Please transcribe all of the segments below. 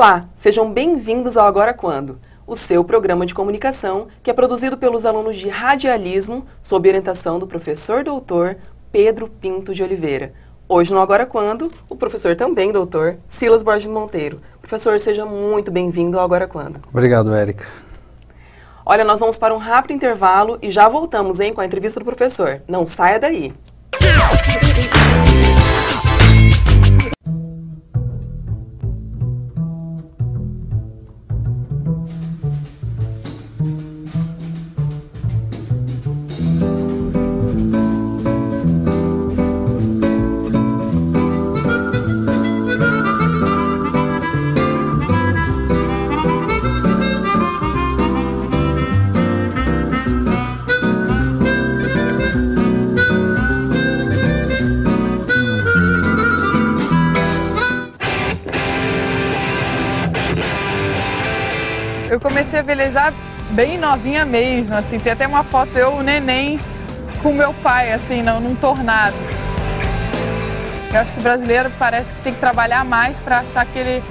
Olá, sejam bem-vindos ao Agora Quando, o seu programa de comunicação que é produzido pelos alunos de radialismo sob orientação do professor doutor Pedro Pinto de Oliveira. Hoje no Agora Quando, o professor também doutor Silas Borges Monteiro. Professor, seja muito bem-vindo ao Agora Quando. Obrigado, Érica. Olha, nós vamos para um rápido intervalo e já voltamos, hein, com a entrevista do professor. Não saia daí. Eu comecei a velejar bem novinha mesmo, assim, tem até uma foto eu, o neném, com meu pai, assim, num, tornado. Eu acho que o brasileiro parece que tem que trabalhar mais para achar que ele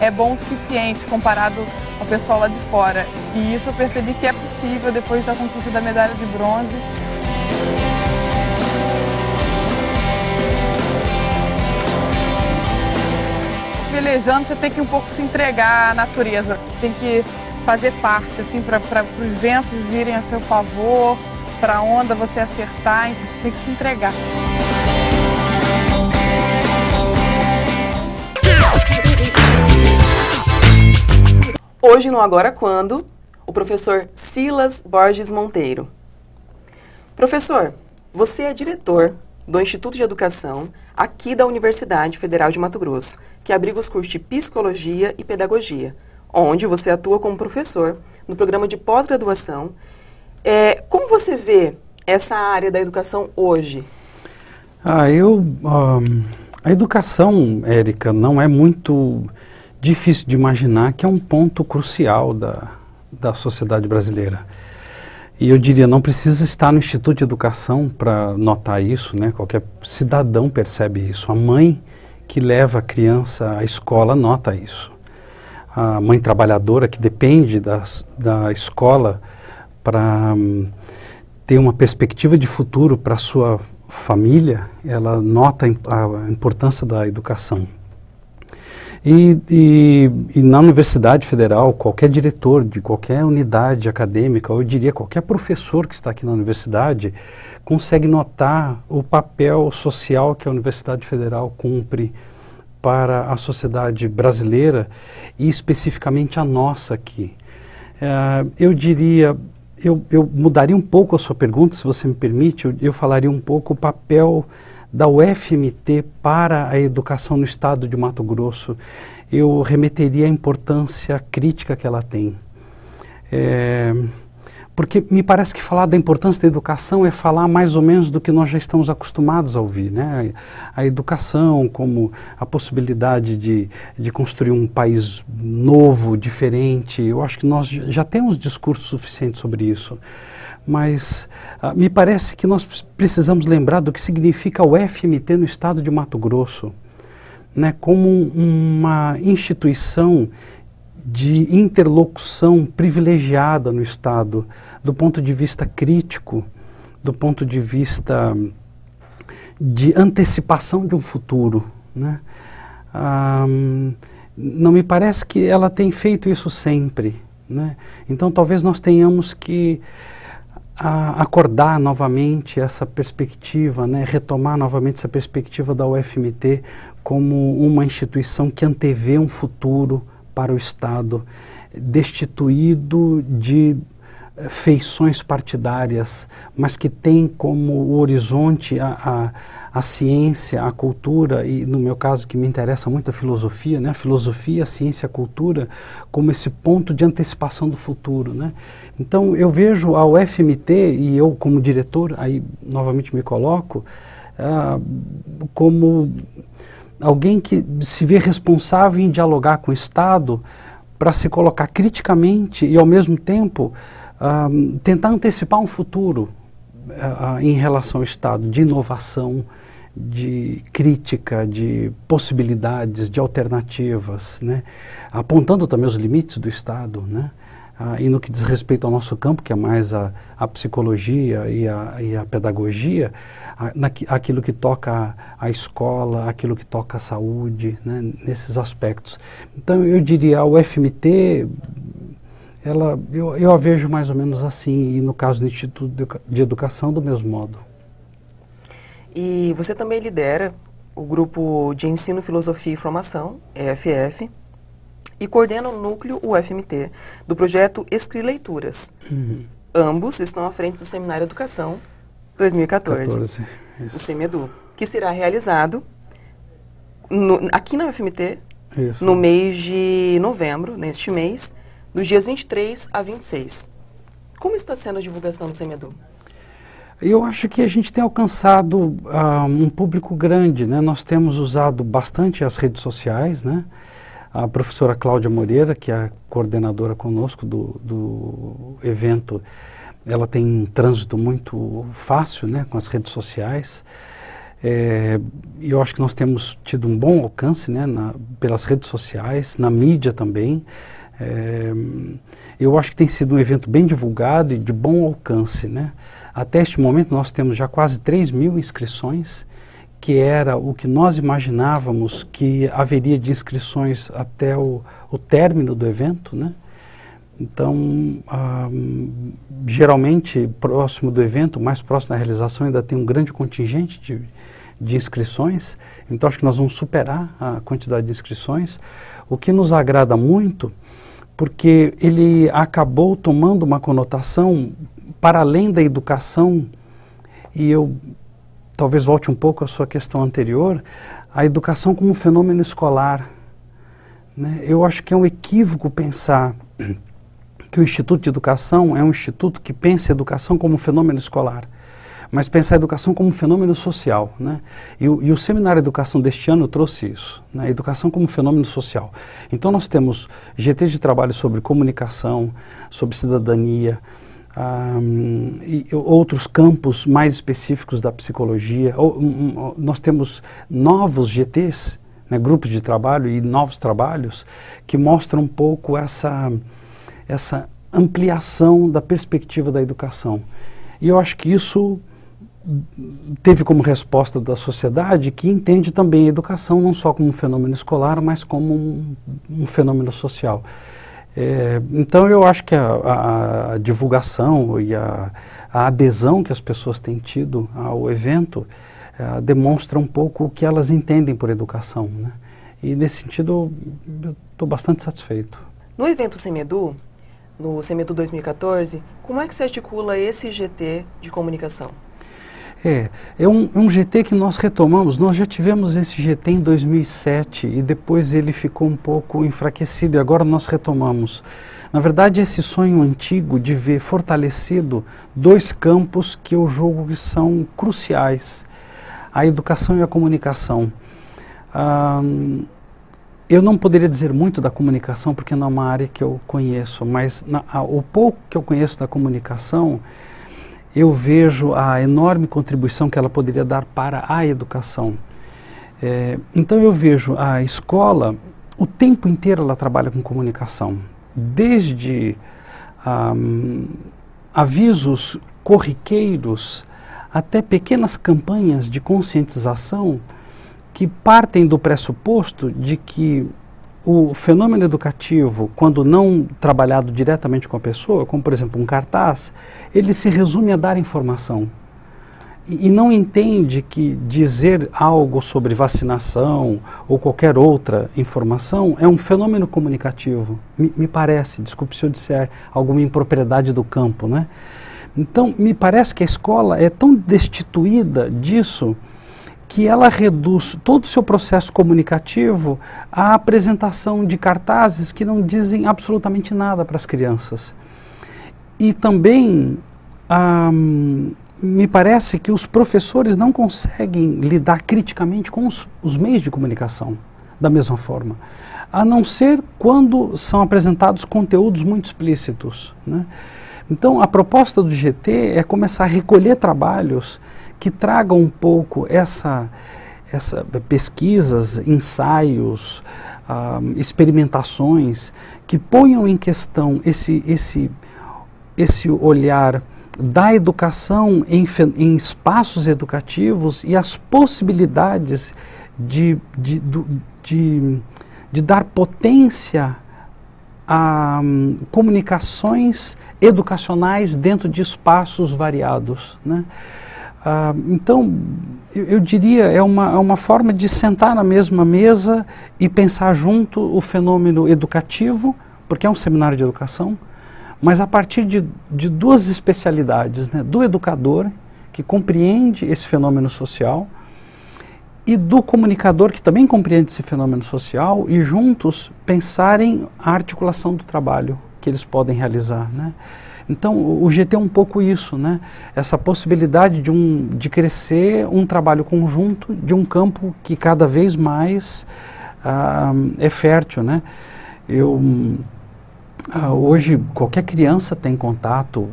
é bom o suficiente comparado ao pessoal lá de fora. E isso eu percebi que é possível depois da conquista da medalha de bronze. Velejando, você tem que um pouco se entregar à natureza, tem que fazer parte, assim, para os ventos virem a seu favor, para a onda você acertar, então você tem que se entregar. Hoje no Agora Quando, o professor Silas Borges Monteiro. Professor, você é diretor do Instituto de Educação aqui da Universidade Federal de Mato Grosso, que abriga os cursos de Psicologia e Pedagogia, onde você atua como professor no programa de pós-graduação. É, como você vê essa área da educação hoje? Ah, eu, um, a educação, Érica, não é muito difícil de imaginar que é um ponto crucial da, da sociedade brasileira. E eu diria, não precisa estar no Instituto de Educação para notar isso, né? Qualquer cidadão percebe isso. A mãe que leva a criança à escola nota isso. A mãe trabalhadora que depende das, da escola para hum, ter uma perspectiva de futuro para sua família, ela nota a importância da educação. E, e, e, na Universidade Federal, qualquer diretor de qualquer unidade acadêmica, ou eu diria qualquer professor que está aqui na universidade, consegue notar o papel social que a Universidade Federal cumpre para a sociedade brasileira e especificamente a nossa aqui. Uh, eu diria, eu, eu, mudaria um pouco a sua pergunta, se você me permite, eu, eu falaria um pouco o papel da UFMT para a educação no estado de Mato Grosso, eu remeteria à importância crítica que ela tem. É, porque me parece que falar da importância da educação é falar mais ou menos do que nós já estamos acostumados a ouvir. Né? A, educação como a possibilidade de, de construir um país novo, diferente. Eu acho que nós já temos discursos suficientes sobre isso mas uh, me parece que nós precisamos lembrar do que significa o FMT no estado de Mato Grosso, né, como uma instituição de interlocução privilegiada no estado, do ponto de vista crítico, do ponto de vista de antecipação de um futuro. Né? Não me parece que ela tem feito isso sempre. Né? Então talvez nós tenhamos que a acordar novamente essa perspectiva, né, retomar novamente essa perspectiva da UFMT como uma instituição que antevê um futuro para o Estado, destituído de feições partidárias, mas que tem como horizonte a, a, a, ciência, a cultura e, no meu caso, que me interessa muito a filosofia, né? a filosofia, a ciência, a cultura, como esse ponto de antecipação do futuro. Né? Então, eu vejo a UFMT, e eu como diretor, aí novamente me coloco, ah, como alguém que se vê responsável em dialogar com o Estado para se colocar criticamente e, ao mesmo tempo, tentar antecipar um futuro uh, em relação ao Estado de inovação, de crítica, de possibilidades, de alternativas, né? apontando também os limites do Estado. Né? Ah, e no que diz respeito ao nosso campo, que é mais a, a psicologia e a, e a pedagogia, a, naqui, aquilo que toca a, a, escola, aquilo que toca a saúde, né? nesses aspectos. Então eu diria, o FMT ela, eu, eu a vejo mais ou menos assim, e no caso do Instituto de Educação, do mesmo modo. E você também lidera o grupo de Ensino, Filosofia e Formação, EFF, e coordena o núcleo UFMT do projeto Escri Leituras. Uhum. Ambos estão à frente do Seminário Educação 2014, 14, o CEMEDU, que será realizado no, aqui na UFMT isso. no mês de novembro, neste mês, dos dias 23 a 26. Como está sendo a divulgação do CEMEDU? Eu acho que a gente tem alcançado uh, um público grande, né? Nós temos usado bastante as redes sociais, né? A professora Cláudia Moreira, que é a coordenadora conosco do, do evento, ela tem um trânsito muito fácil, né? Com as redes sociais. É, eu acho que nós temos tido um bom alcance, né? Na, pelas redes sociais, na mídia também. É, eu acho que tem sido um evento bem divulgado e de bom alcance. Né? Até este momento nós temos já quase 3 mil inscrições, que era o que nós imaginávamos que haveria de inscrições até o, o término do evento. Né? Então, ah, geralmente, próximo do evento, mais próximo da realização, ainda tem um grande contingente de, de inscrições. Então, acho que nós vamos superar a quantidade de inscrições. O que nos agrada muito porque ele acabou tomando uma conotação para além da educação, e eu talvez volte um pouco à sua questão anterior, a educação como um fenômeno escolar. Né? Eu acho que é um equívoco pensar que o Instituto de Educação é um instituto que pensa a educação como um fenômeno escolar mas pensar a educação como um fenômeno social. Né? E, e o Seminário Educação deste ano trouxe isso, né? educação como um fenômeno social. Então nós temos GTs de trabalho sobre comunicação, sobre cidadania, e outros campos mais específicos da psicologia. Ou, um, nós temos novos GTs, né, grupos de trabalho e novos trabalhos que mostram um pouco essa, essa ampliação da perspectiva da educação. E eu acho que isso teve como resposta da sociedade que entende também a educação não só como um fenômeno escolar, mas como um, um fenômeno social. É, então eu acho que a, a, a divulgação e a, a, adesão que as pessoas têm tido ao evento é, demonstra um pouco o que elas entendem por educação. Né? E nesse sentido eu estou bastante satisfeito. No evento Semedu, no Semedu 2014, como é que se articula esse GT de comunicação? É, é um, um, GT que nós retomamos. Nós já tivemos esse GT em 2007 e depois ele ficou um pouco enfraquecido e agora nós retomamos. Na verdade, esse sonho antigo de ver fortalecido dois campos que eu julgo que são cruciais: a educação e a comunicação. Ah, eu não poderia dizer muito da comunicação porque não é uma área que eu conheço, mas na, o pouco que eu conheço da comunicação eu vejo a enorme contribuição que ela poderia dar para a educação. É, então eu vejo a escola, o tempo inteiro ela trabalha com comunicação, desde um, avisos corriqueiros até pequenas campanhas de conscientização que partem do pressuposto de que o fenômeno educativo, quando não trabalhado diretamente com a pessoa, como por exemplo um cartaz, ele se resume a dar informação. E, não entende que dizer algo sobre vacinação ou qualquer outra informação é um fenômeno comunicativo. Me, me parece, desculpe se eu disser alguma impropriedade do campo, né? Então, me parece que a escola é tão destituída disso que ela reduz todo o seu processo comunicativo à apresentação de cartazes que não dizem absolutamente nada para as crianças. E também me parece que os professores não conseguem lidar criticamente com os, os meios de comunicação. da mesma forma. A não ser quando são apresentados conteúdos muito explícitos. Né? Então, a proposta do GT é começar a recolher trabalhos que tragam um pouco essa, essa pesquisas, ensaios, ah, experimentações que ponham em questão esse, esse, esse olhar da educação em, em espaços educativos e as possibilidades de, de, de, de dar potência a um, comunicações educacionais dentro de espaços variados. Né? Uh, então, eu, eu, diria, é uma, é uma forma de sentar na mesma mesa e pensar junto o fenômeno educativo, porque é um seminário de educação, mas a partir de, de duas especialidades, né? do educador, que compreende esse fenômeno social, e do comunicador que também compreende esse fenômeno social e juntos pensarem a articulação do trabalho que eles podem realizar, né? Então, o GT é um pouco isso, né? Essa possibilidade de, um, de crescer um trabalho conjunto de um campo que cada vez mais ah, é fértil, né? Eu, ah, hoje, qualquer criança tem contato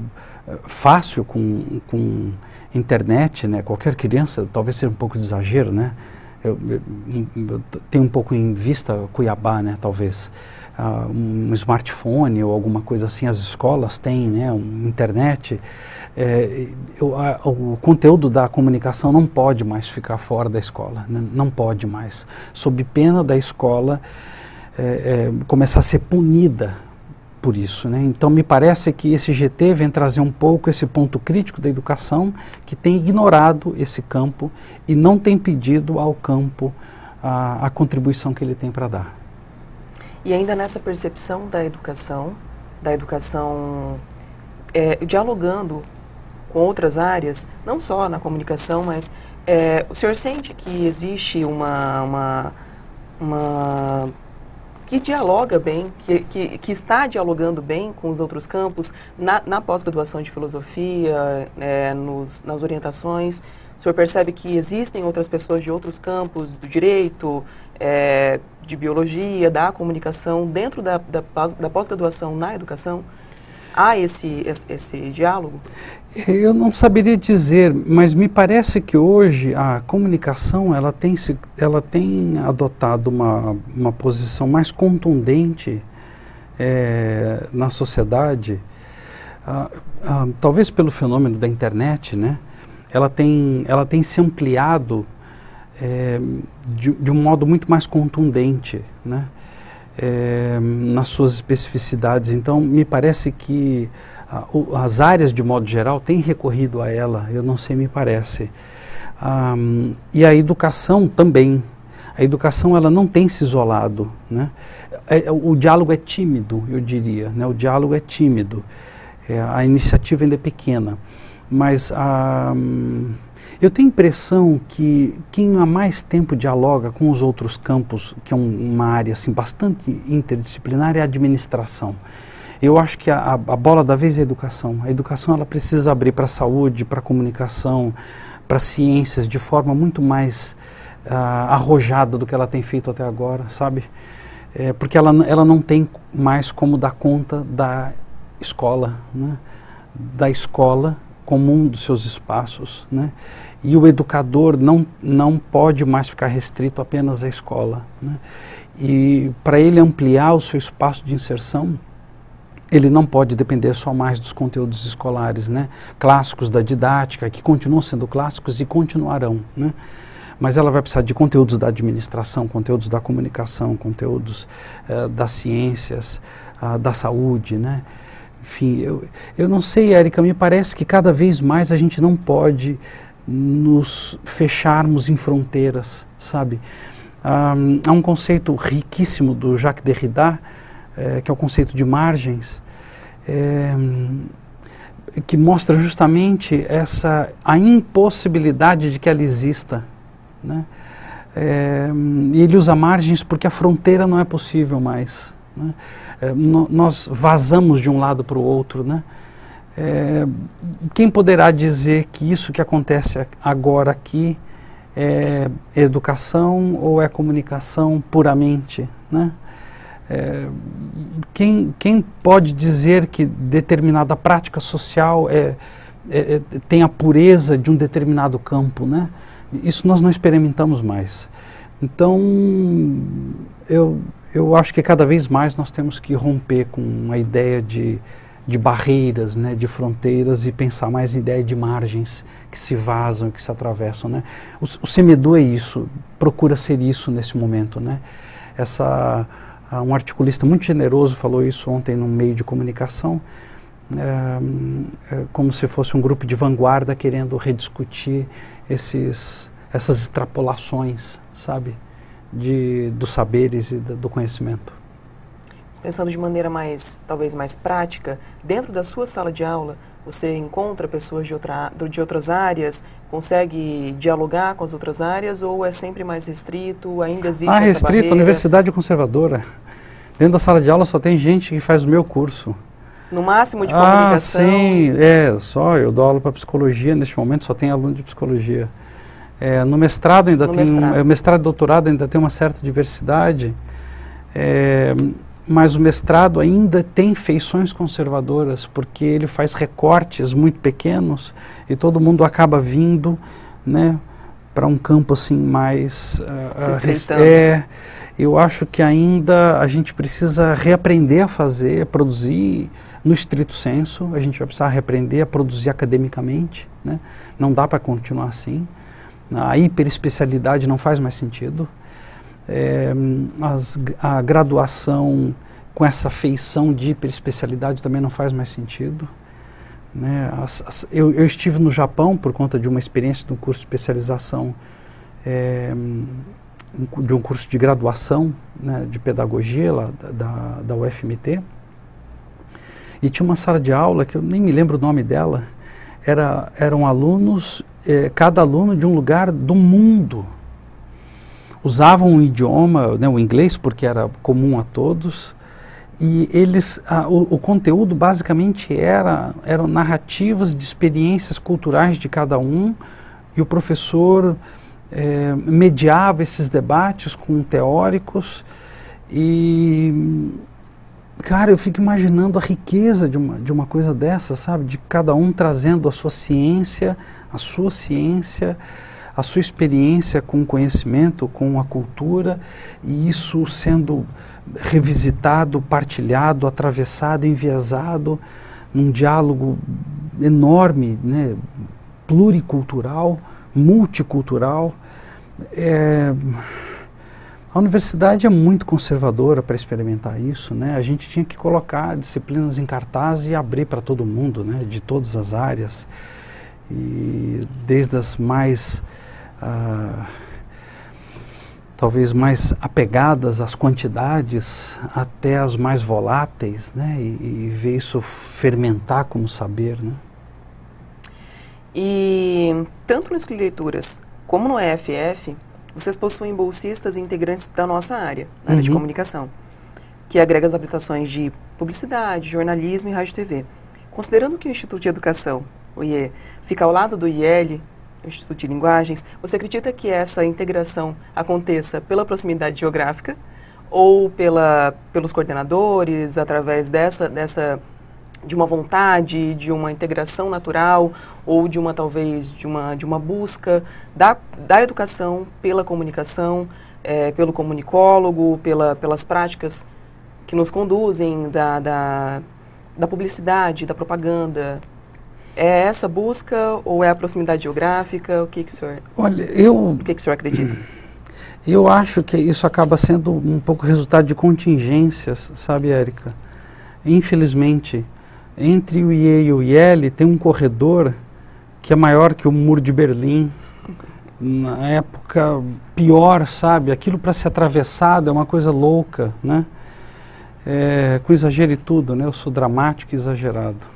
eh, fácil com, com internet, né? Qualquer criança, talvez seja um pouco de exagero, né? Eu, eu, eu tenho um pouco em vista Cuiabá, né? Talvez uh, um smartphone ou alguma coisa assim. As escolas têm, né? Um, internet. É, eu, a, o conteúdo da comunicação não pode mais ficar fora da escola, né? não pode mais, sob pena da escola é, é, começar a ser punida por isso. Né? Então, me parece que esse GT vem trazer um pouco esse ponto crítico da educação, que tem ignorado esse campo e não tem pedido ao campo a, a contribuição que ele tem para dar. E ainda nessa percepção da educação, da educação é, dialogando com outras áreas, não só na comunicação, mas é, o senhor sente que existe uma, uma, uma que dialoga bem, que, que, que, está dialogando bem com os outros campos na, na pós-graduação de filosofia, é, nos, nas orientações. O senhor percebe que existem outras pessoas de outros campos, do direito, é, de biologia, da comunicação, dentro da, da, da pós-graduação na educação? Há esse, esse, esse, diálogo? Eu não saberia dizer, mas me parece que hoje a comunicação ela tem, ela tem adotado uma, uma posição mais contundente é, na sociedade, ah, ah, talvez pelo fenômeno da internet, né? ela, tem, ela tem se ampliado é, de, de um modo muito mais contundente. Né? É, nas suas especificidades. Então, me parece que a, o, as áreas, de modo geral, têm recorrido a ela, eu não sei, me parece. E a educação também. A educação ela não tem se isolado. Né? É, o diálogo é tímido, eu diria. Né? O diálogo é tímido. É, a iniciativa ainda é pequena. Mas a. eu tenho a impressão que quem há mais tempo dialoga com os outros campos, que é um, uma área assim, bastante interdisciplinar, é a administração. Eu acho que a, a, bola da vez é a educação. A educação ela precisa abrir para a saúde, para a comunicação, para ciências de forma muito mais uh, arrojada do que ela tem feito até agora, sabe? É, porque ela, ela não tem mais como dar conta da escola, né? da escola comum dos seus espaços, né? E o educador não, não pode mais ficar restrito apenas à escola, né? E para ele ampliar o seu espaço de inserção, ele não pode depender só mais dos conteúdos escolares, né? Clássicos da didática, que continuam sendo clássicos e continuarão, né? Mas ela vai precisar de conteúdos da administração, conteúdos da comunicação, conteúdos uh, das ciências, uh, da saúde, né? Enfim, eu, eu não sei, Érica, me parece que cada vez mais a gente não pode nos fecharmos em fronteiras, sabe? Um, há um conceito riquíssimo do Jacques Derrida, é, que é o conceito de margens, é, que mostra justamente essa a impossibilidade de que ela exista, né? É, ele usa margens porque a fronteira não é possível mais. Né? É, no, nós vazamos de um lado para o outro. Né? É, quem poderá dizer que isso que acontece agora aqui é educação ou é comunicação puramente, né? É, quem, quem pode dizer que determinada prática social é, é, é, tem a pureza de um determinado campo, né? Isso nós não experimentamos mais. Então, eu, eu acho que cada vez mais nós temos que romper com uma ideia de, de barreiras, né, de fronteiras e pensar mais em ideia de margens que se vazam, que se atravessam, né? O, o Semedo é isso, procura ser isso nesse momento, né? Essa um articulista muito generoso falou isso ontem num meio de comunicação, é, é, como se fosse um grupo de vanguarda querendo rediscutir esses, essas extrapolações, sabe, de, dos saberes e do conhecimento. Pensando de maneira mais, talvez mais prática, dentro da sua sala de aula, você encontra pessoas de, outra, de outras áreas, consegue dialogar com as outras áreas ou é sempre mais restrito? Ainda existe Ah, restrito, universidade conservadora. Dentro da sala de aula só tem gente que faz o meu curso. No máximo de ah, comunicação? Ah, sim, é, só eu dou aula para psicologia, neste momento só tem aluno de psicologia. É, no mestrado ainda no tem, mestrado. Um, é, mestrado e doutorado ainda tem uma certa diversidade, é, mas o mestrado ainda tem feições conservadoras, porque ele faz recortes muito pequenos e todo mundo acaba vindo, né, para um campo assim mais... Uh, é, eu acho que ainda a gente precisa reaprender a fazer, a produzir no estrito senso, a gente vai precisar reaprender a produzir academicamente, né? não dá para continuar assim. A hiperespecialidade não faz mais sentido. É, as, a graduação com essa feição de hiperespecialidade também não faz mais sentido. Né? As, as, eu, eu, estive no Japão por conta de uma experiência do curso de especialização é, de um curso de graduação né, de pedagogia lá da, da UFMT. E tinha uma sala de aula que eu nem me lembro o nome dela. Era, eram alunos, eh, cada aluno de um lugar do mundo. Usavam um idioma, né, o inglês, porque era comum a todos. E eles, o, o, conteúdo basicamente era, eram narrativas de experiências culturais de cada um. E o professor é, mediava esses debates com teóricos e cara eu fico imaginando a riqueza de uma, de uma coisa dessa sabe de cada um trazendo a sua ciência a sua ciência a sua experiência com o conhecimento com a cultura e isso sendo revisitado partilhado atravessado enviesado num diálogo enorme né pluricultural multicultural. É, a universidade é muito conservadora para experimentar isso, né? A gente tinha que colocar disciplinas em cartaz e abrir para todo mundo, né? De todas as áreas e desde as mais ah, talvez mais apegadas às quantidades até as mais voláteis, né? E, e ver isso fermentar como saber, né? E tanto no Escolhi Leituras como no EFF, vocês possuem bolsistas e integrantes da nossa área, na área de Uhum. comunicação, que agrega as habilitações de publicidade, jornalismo e rádio e TV. Considerando que o Instituto de Educação, o IE, fica ao lado do o Instituto de Linguagens, você acredita que essa integração aconteça pela proximidade geográfica ou pela, pelos coordenadores, através dessa, dessa de uma vontade, de uma integração natural ou de uma talvez de uma de uma busca da, da educação pela comunicação, eh, pelo comunicólogo, pela, pelas práticas que nos conduzem da, da, da publicidade, da propaganda. É essa busca ou é a proximidade geográfica? O que, que o senhor, Olha, eu o que, que o senhor acredita? Eu acho que isso acaba sendo um pouco resultado de contingências, sabe, Érica? Infelizmente, entre o IE e o IL tem um corredor que é maior que o muro de Berlim. Na época pior, sabe? Aquilo para ser atravessado é uma coisa louca, né? É, com exagero e tudo, né? Eu sou dramático e exagerado.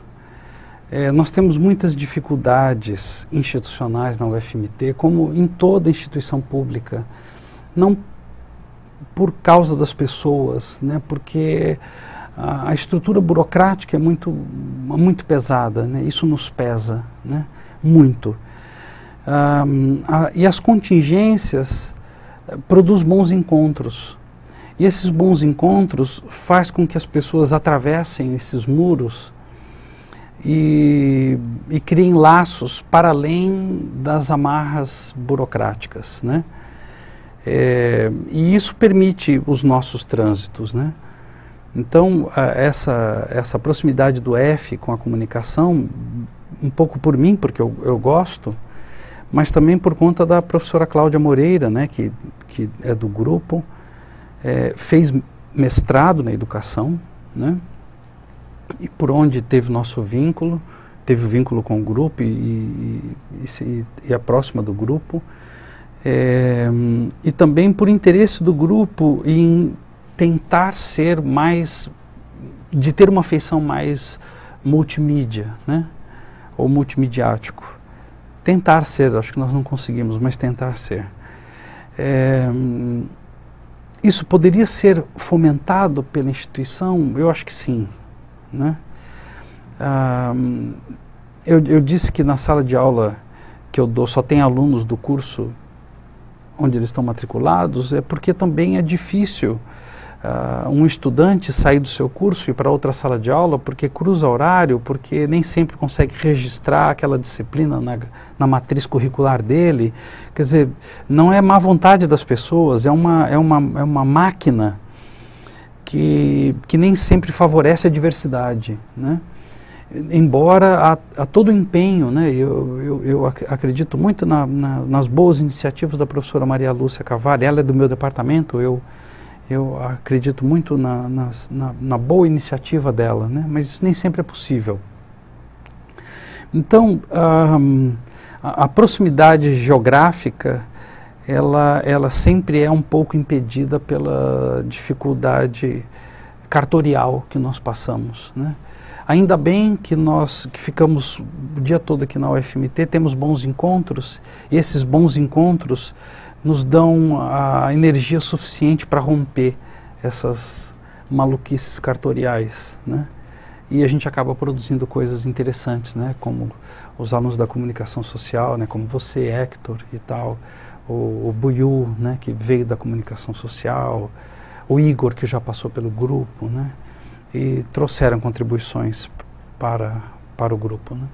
É, nós temos muitas dificuldades institucionais na UFMT, como em toda instituição pública não por causa das pessoas, né? porque a, estrutura burocrática é muito, muito pesada, né? isso nos pesa né? muito. Um, a, e as contingências uh, produz bons encontros. E esses bons encontros faz com que as pessoas atravessem esses muros e, e criem laços para além das amarras burocráticas, né? É, e isso permite os nossos trânsitos, né? Então, essa, essa proximidade do F com a comunicação, um pouco por mim, porque eu, eu gosto, mas também por conta da professora Cláudia Moreira, né, que, que é do grupo, é, fez mestrado na educação, né, e por onde teve nosso vínculo, teve o vínculo com o grupo e, e, e, e a próxima do grupo, é, e também por interesse do grupo em tentar ser mais, de ter uma feição mais multimídia, né, ou multimediático tentar ser, acho que nós não conseguimos, mas tentar ser. É, isso poderia ser fomentado pela instituição? Eu acho que sim. Né? Ah, eu, eu disse que na sala de aula que eu dou só tem alunos do curso onde eles estão matriculados, é porque também é difícil uh, um estudante sair do seu curso e ir para outra sala de aula porque cruza horário, porque nem sempre consegue registrar aquela disciplina na, na matriz curricular dele. Quer dizer, não é má vontade das pessoas, é uma, é uma, é uma máquina que, que nem sempre favorece a diversidade. Né? embora a, a, todo empenho, né, eu, eu, eu acredito muito na, na, nas boas iniciativas da professora Maria Lúcia Cavalli, ela é do meu departamento, eu eu acredito muito na, na, na, boa iniciativa dela, né? mas isso nem sempre é possível. Então, a, a, proximidade geográfica, ela, ela sempre é um pouco impedida pela dificuldade cartorial que nós passamos. Né? Ainda bem que nós que ficamos o dia todo aqui na UFMT, temos bons encontros, e esses bons encontros nos dão a energia suficiente para romper essas maluquices cartoriais, né? E a gente acaba produzindo coisas interessantes, né? Como os alunos da comunicação social, né? Como você, Hector e tal, o, o Buiu, né? Que veio da comunicação social, o Igor que já passou pelo grupo, né? E trouxeram contribuições para para o grupo, né?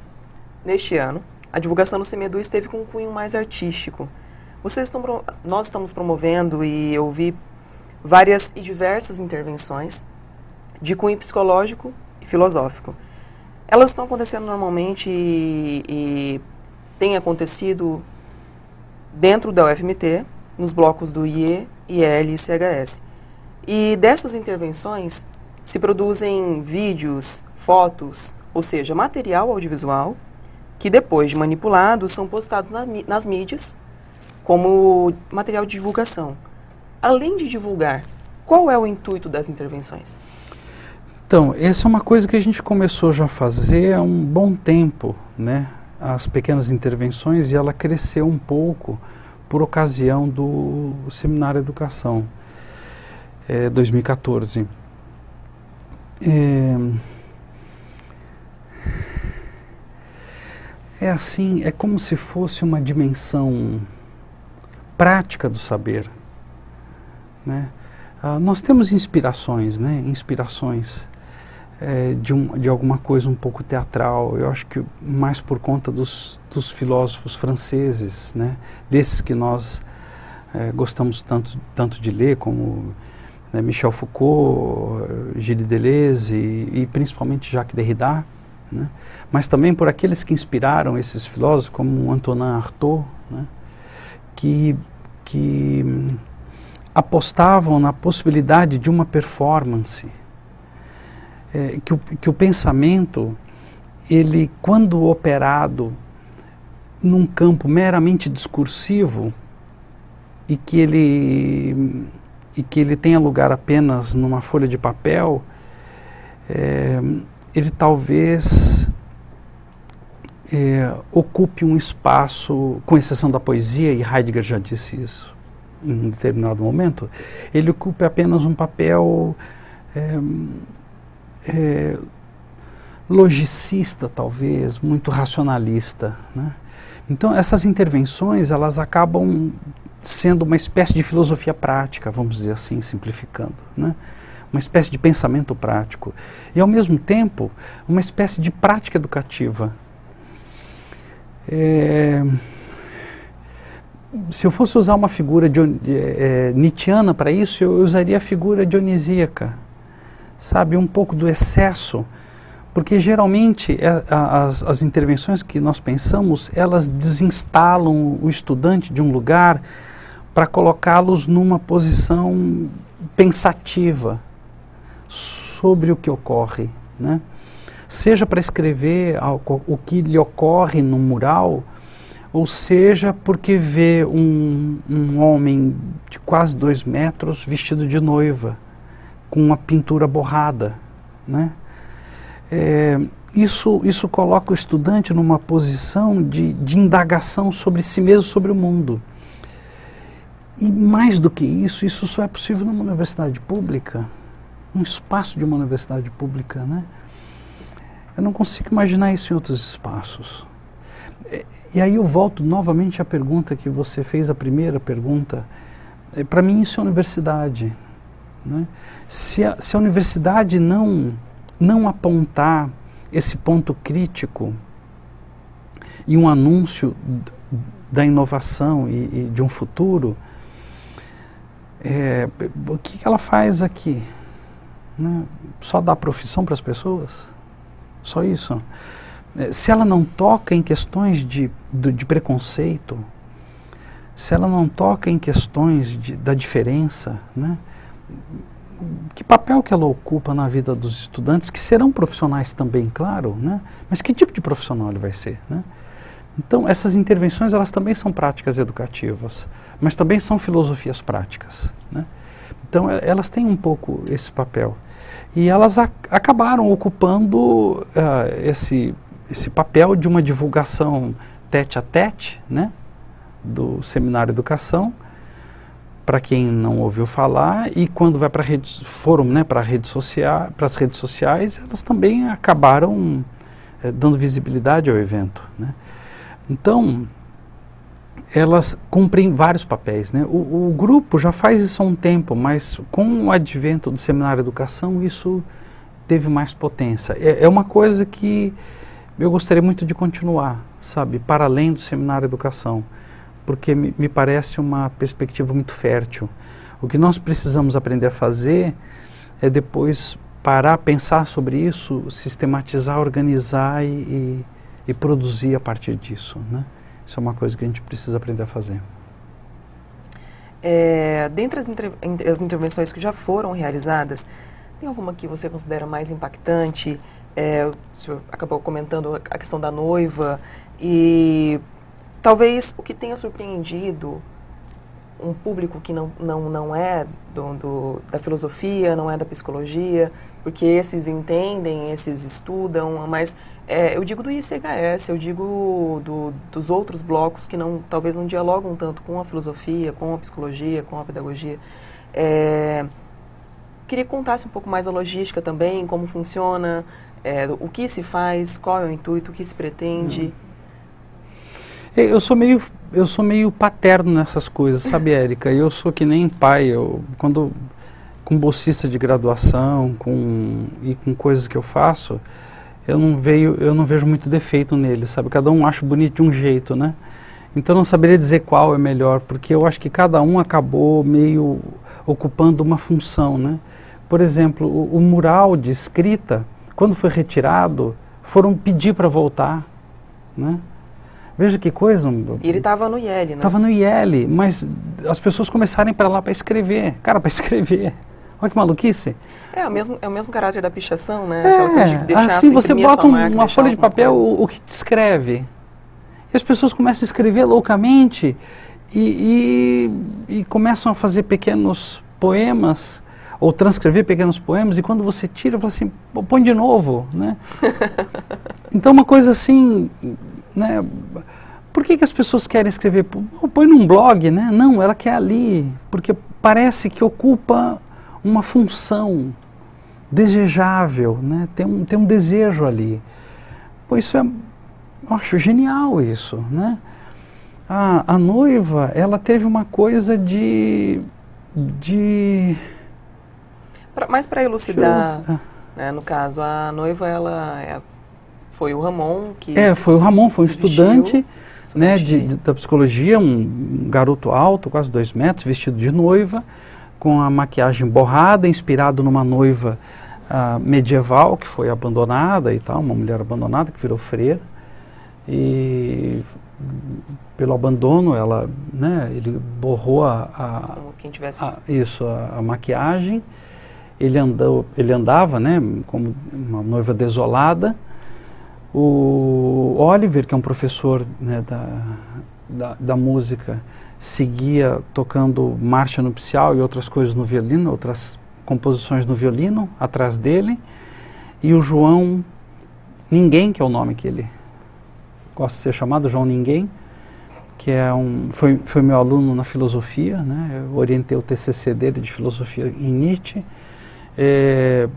Neste ano, a divulgação do Semedu esteve com um cunho mais artístico vocês estão, nós estamos promovendo e eu vi várias e diversas intervenções de cunho psicológico e filosófico. Elas estão acontecendo normalmente e, e têm acontecido dentro da UFMT, nos blocos do IE, IL e CHS. E dessas intervenções se produzem vídeos, fotos, ou seja, material audiovisual, que depois de manipulados são postados na, nas mídias como material de divulgação. Além de divulgar, qual é o intuito das intervenções? Então, essa é uma coisa que a gente começou já a fazer há um bom tempo, né? As pequenas intervenções e ela cresceu um pouco por ocasião do Seminário Educação, é, 2014. É, é assim, é como se fosse uma dimensão prática do saber. Né? Ah, nós temos inspirações, né? inspirações é, de, um, de alguma coisa um pouco teatral. Eu acho que mais por conta dos, dos filósofos franceses, né? desses que nós é, gostamos tanto, tanto de ler, como né, Michel Foucault, Gilles Deleuze e, e principalmente Jacques Derrida. Né? Mas também por aqueles que inspiraram esses filósofos, como Antonin Artaud, né? Que, que apostavam na possibilidade de uma performance, é, que, o, que o pensamento, ele, quando operado num campo meramente discursivo e que ele e que ele tenha lugar apenas numa folha de papel, é, ele talvez é, ocupe um espaço, com exceção da poesia, e Heidegger já disse isso em um determinado momento, ele ocupe apenas um papel é, é, logicista, talvez, muito racionalista. Né? Então essas intervenções elas acabam sendo uma espécie de filosofia prática, vamos dizer assim, simplificando, né? uma espécie de pensamento prático e ao mesmo tempo uma espécie de prática educativa. É, se eu fosse usar uma figura de, é, Nietzscheana para isso, eu usaria a figura dionisíaca, sabe, um pouco do excesso, porque geralmente é, as, as intervenções que nós pensamos, elas desinstalam o estudante de um lugar para colocá-los numa posição pensativa sobre o que ocorre, né? Seja para escrever o que lhe ocorre no mural, ou seja porque vê um, um homem de quase dois metros vestido de noiva, com uma pintura borrada. Né? É, isso, isso coloca o estudante numa posição de, de indagação sobre si mesmo, sobre o mundo. E mais do que isso, isso só é possível numa universidade pública, num espaço de uma universidade pública. Né? Eu não consigo imaginar isso em outros espaços. E aí eu volto novamente à pergunta que você fez, a primeira pergunta. É, Para mim isso é universidade. Né? Se, a, se a universidade não, não apontar esse ponto crítico e um anúncio da inovação e, e de um futuro, é, o que, que ela faz aqui? Né? Só dá profissão para as pessoas? Só isso? É, se ela não toca em questões de, de, de preconceito, se ela não toca em questões de, da diferença, né? que papel que ela ocupa na vida dos estudantes, que serão profissionais também, claro, né? mas que tipo de profissional ele vai ser? Né? Então, essas intervenções elas também são práticas educativas, mas também são filosofias práticas. Né? Então, elas têm um pouco esse papel. E elas acabaram ocupando uh, esse esse papel de uma divulgação tete a tete, né, do Seminário Educação, para quem não ouviu falar, e quando vai para redes, foram, né, para rede as redes sociais, elas também acabaram é, dando visibilidade ao evento, né. Então, elas cumprem vários papéis, né. O, o grupo já faz isso há um tempo, mas com o advento do Seminário Educação, isso teve mais potência. É, é uma coisa que eu gostaria muito de continuar, sabe, para além do seminário educação, porque me, me, parece uma perspectiva muito fértil. O que nós precisamos aprender a fazer é depois parar, pensar sobre isso, sistematizar, organizar e, e, e produzir a partir disso, né? Isso é uma coisa que a gente precisa aprender a fazer. É, dentre as, as intervenções que já foram realizadas, tem alguma que você considera mais impactante? É, o senhor acabou comentando a questão da noiva e talvez o que tenha surpreendido um público que não, não, não é do, do, da filosofia, não é da psicologia, porque esses entendem, esses estudam, mas é, eu digo do ICHS, eu digo do, dos outros blocos que não, talvez não dialogam tanto com a filosofia, com a psicologia, com a pedagogia. É, queria que contasse um pouco mais a logística também, como funciona, é, o que se faz, qual é o intuito, o que se pretende. Hum. Eu sou meio eu sou meio paterno nessas coisas, sabe, Érica? Eu sou que nem pai, eu quando com bolsista de graduação, com e com coisas que eu faço, eu não vejo eu não vejo muito defeito nele, sabe? Cada um acha bonito de um jeito, né? Então eu não saberia dizer qual é melhor, porque eu acho que cada um acabou meio ocupando uma função, né? Por exemplo, o, o mural de escrita quando foi retirado, foram pedir para voltar. Né? Veja que coisa. E ele estava no IEL, né? Estava no IEL, mas as pessoas começaram para lá para escrever. Cara, para escrever. Olha que maluquice. É o mesmo, é o mesmo caráter da pichação, né? É, assim você bota um, uma folha de papel, o, o, que te escreve. E as pessoas começam a escrever loucamente e, e, e começam a fazer pequenos poemas ou transcrever pequenos poemas, e quando você tira, fala assim, põe de novo, né? então uma coisa assim, né? Por que, que as pessoas querem escrever? Põe num blog, né? Não, ela quer ali, porque parece que ocupa uma função desejável, né? Tem um, tem um desejo ali. Pô, isso é, eu acho genial isso, né? A, a noiva, ela teve uma coisa de... de pra, mas para elucidar, ah. né, no caso, a noiva, ela é, foi o Ramon que... É, foi o Ramon, foi um estudante né, de, de, da psicologia, um, um garoto alto, quase dois metros, vestido de noiva, com a maquiagem borrada, inspirado numa noiva uh, medieval que foi abandonada e tal, uma mulher abandonada que virou freira. E pelo abandono, ela, né, ele borrou a, a, quem tivesse... a isso, a, a, maquiagem. Ele andou, ele andava, né, como uma noiva desolada. O Oliver, que é um professor né, da, da, da música, seguia tocando marcha nupcial e outras coisas no violino, outras composições no violino atrás dele. E o João Ninguém, que é o nome que ele gosta de ser chamado, João Ninguém, que é um, foi, foi meu aluno na filosofia, né? eu orientei o TCC dele de filosofia em Nietzsche, é,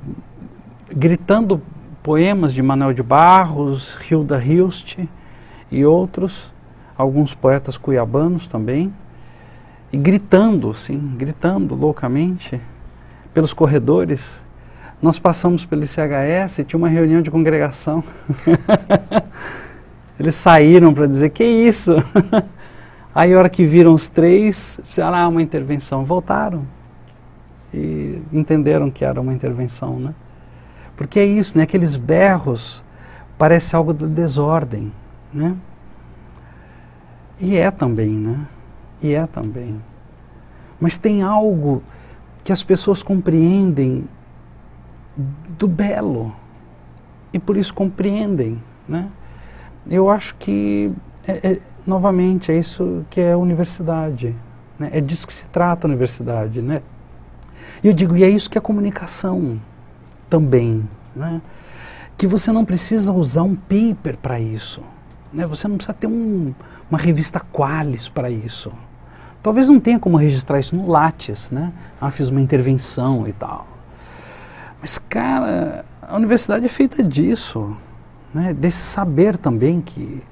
gritando poemas de Manuel de Barros, Hilda Hilst e outros, alguns poetas cuiabanos também, e gritando, sim, gritando loucamente pelos corredores. Nós passamos pelo ICHS e tinha uma reunião de congregação. Eles saíram para dizer: Que isso? Aí, a hora que viram os três, disseram: Ah, uma intervenção. Voltaram e entenderam que era uma intervenção, né? Porque é isso, né? Aqueles berros parece algo da desordem, né? E é também, né? E é também. Mas tem algo que as pessoas compreendem do belo e por isso compreendem, né? Eu acho que é, é, novamente é isso que é a universidade, né? É disso que se trata a universidade, né? E eu digo e é isso que é a comunicação também, né? Que você não precisa usar um paper para isso. Né? Você não precisa ter um, uma revista Qualis para isso. Talvez não tenha como registrar isso no Lattes, né? Ah, fiz uma intervenção e tal. Mas, cara, a universidade é feita disso, né? Desse saber também que,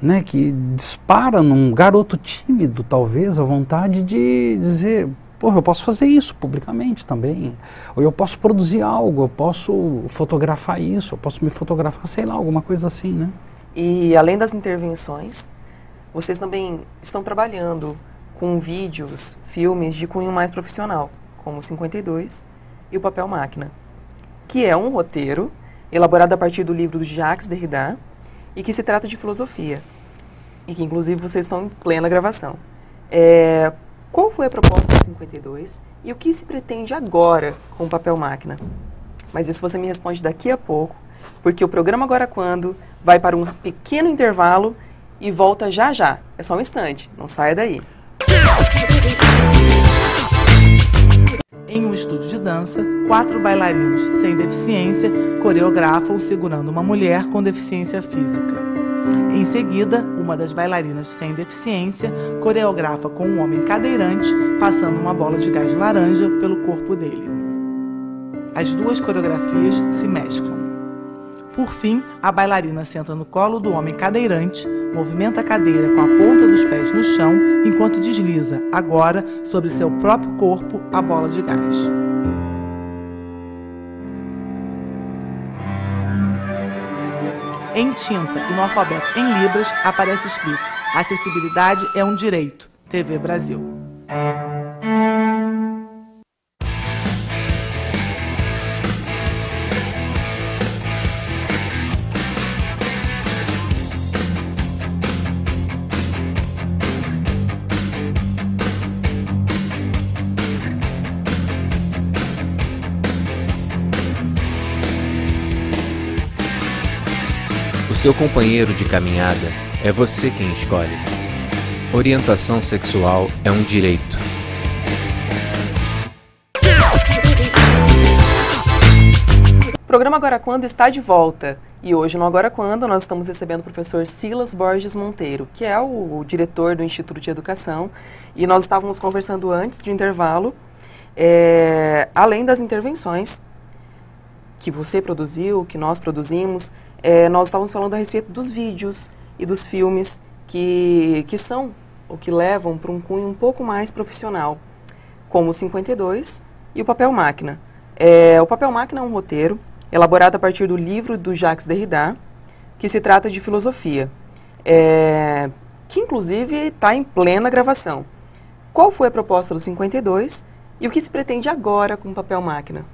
né? Que dispara num garoto tímido, talvez, a vontade de dizer, porra, eu posso fazer isso publicamente também. Ou eu posso produzir algo, eu posso fotografar isso, eu posso me fotografar, sei lá, alguma coisa assim, né? E além das intervenções, vocês também estão trabalhando com vídeos, filmes de cunho mais profissional, como 52 e o Papel Máquina, que é um roteiro elaborado a partir do livro do Jacques Derrida e que se trata de filosofia, e que inclusive vocês estão em plena gravação. É, qual foi a proposta do 52 e o que se pretende agora com o Papel Máquina? Mas isso você me responde daqui a pouco, porque o programa Agora Quando vai para um pequeno intervalo e volta já já. É só um instante, não saia daí. Em um estúdio de dança, quatro bailarinos sem deficiência coreografam segurando uma mulher com deficiência física. Em seguida, uma das bailarinas sem deficiência coreografa com um homem cadeirante passando uma bola de gás laranja pelo corpo dele. As duas coreografias se mesclam. Por fim, a bailarina senta no colo do homem cadeirante, movimenta a cadeira com a ponta dos pés no chão, enquanto desliza, agora, sobre seu próprio corpo, a bola de gás. Em tinta e no alfabeto em libras aparece escrito: Acessibilidade é um direito. TV Brasil. Seu companheiro de caminhada é você quem escolhe. Orientação sexual é um direito. O programa Agora Quando está de volta. E hoje no Agora Quando nós estamos recebendo o professor Silas Borges Monteiro, que é o, diretor do Instituto de Educação. E nós estávamos conversando antes de intervalo, é, além das intervenções que você produziu, que nós produzimos, é, nós estávamos falando a respeito dos vídeos e dos filmes que, que são ou que levam para um cunho um pouco mais profissional, como o 52 e o papel máquina. É, o papel máquina é um roteiro elaborado a partir do livro do Jacques Derrida, que se trata de filosofia, é, que inclusive está em plena gravação. Qual foi a proposta do 52 e o que se pretende agora com o papel máquina?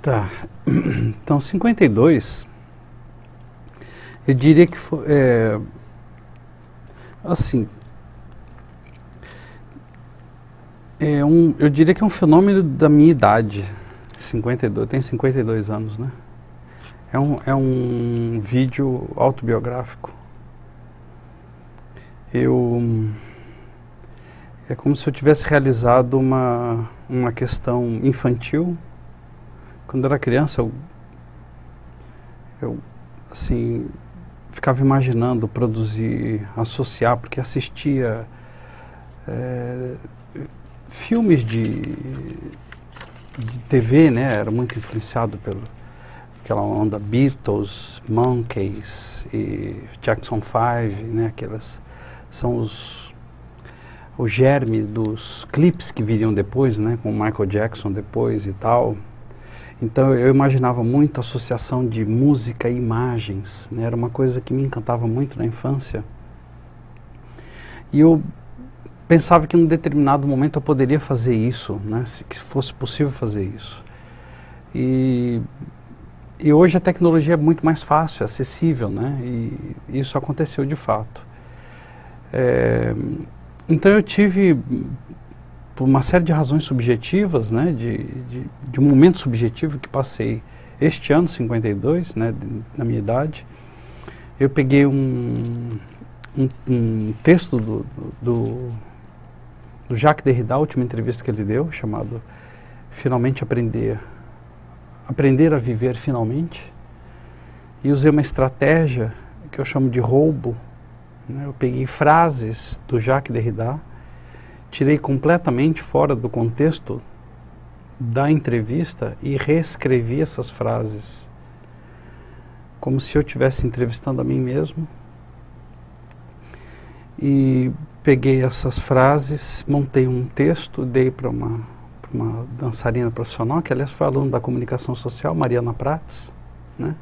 Tá. Então, 52, eu diria que foi. É, assim. É um, eu diria que é um fenômeno da minha idade. 52, eu tenho 52 anos, né? É um, é um vídeo autobiográfico. Eu. É como se eu tivesse realizado uma, uma questão infantil. Quando eu era criança, eu, eu assim, ficava imaginando produzir, associar, porque assistia é, filmes de, de TV, né? Era muito influenciado pelo aquela onda Beatles, Monkeys e Jackson 5, né? Aquelas são os o germe dos clipes que viriam depois, né? Com Michael Jackson depois e tal. Então eu imaginava muito a associação de música e imagens, né? era uma coisa que me encantava muito na infância. E eu pensava que em um determinado momento eu poderia fazer isso, né? se fosse possível fazer isso. E, e hoje a tecnologia é muito mais fácil, acessível, né? e isso aconteceu de fato. É, então eu tive por uma série de razões subjetivas, né, de, de, de, um momento subjetivo que passei este ano, 52, né, de, na minha idade, eu peguei um, um, um texto do, do, do, Jacques Derrida, a última entrevista que ele deu, chamado Finalmente Aprender, Aprender a Viver Finalmente, e usei uma estratégia que eu chamo de roubo. Né, eu peguei frases do Jacques Derrida, tirei completamente fora do contexto da entrevista e reescrevi essas frases como se eu estivesse entrevistando a mim mesmo. E peguei essas frases, montei um texto, dei para uma, uma dançarina profissional, que aliás foi aluna da comunicação social, Mariana Prats, né?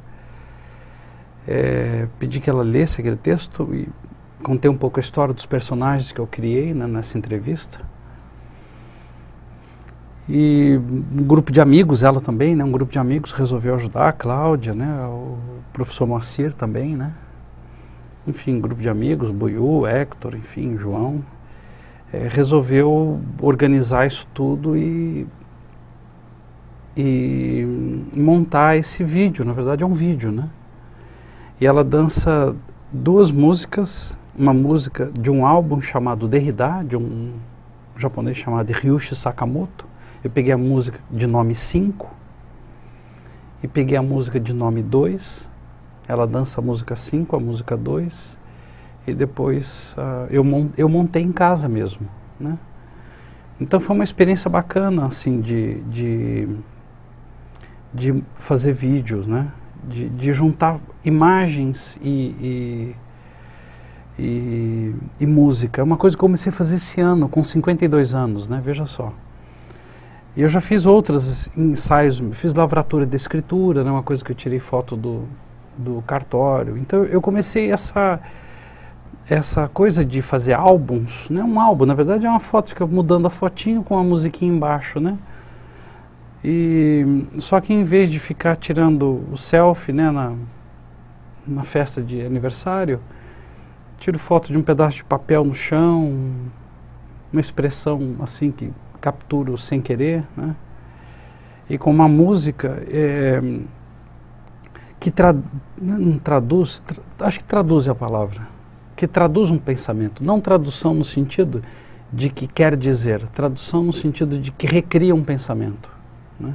É, pedi que ela lesse aquele texto e contei um pouco a história dos personagens que eu criei né, nessa entrevista. E um grupo de amigos, ela também, né, um grupo de amigos resolveu ajudar, a Cláudia, né, o professor Moacir também, né, enfim, grupo de amigos, Buiu, Hector, enfim, João, é, resolveu organizar isso tudo e, e montar esse vídeo, na verdade é um vídeo, né, e ela dança duas músicas uma música de um álbum chamado Derrida, de um japonês chamado Ryushi Sakamoto. Eu peguei a música de nome 5 e peguei a música de nome 2. Ela dança a música 5, a música 2 e depois uh, eu, mon eu montei em casa mesmo, né? Então foi uma experiência bacana, assim, de, de, de fazer vídeos, né? De, de juntar imagens e, e e, e, música. É uma coisa que eu comecei a fazer esse ano, com 52 anos, né? Veja só. E eu já fiz outros ensaios, fiz lavratura de escritura, né? Uma coisa que eu tirei foto do, do cartório. Então eu comecei essa essa coisa de fazer álbuns, né? Um álbum, na verdade é uma foto, fica mudando a fotinho com a musiquinha embaixo, né? E só que em vez de ficar tirando o selfie, né, na, na festa de aniversário, tiro foto de um pedaço de papel no chão, uma expressão assim que capturo sem querer, né? E com uma música é, que tra não traduz, tra acho que traduz a palavra, que traduz um pensamento, não tradução no sentido de que quer dizer, tradução no sentido de que recria um pensamento, né?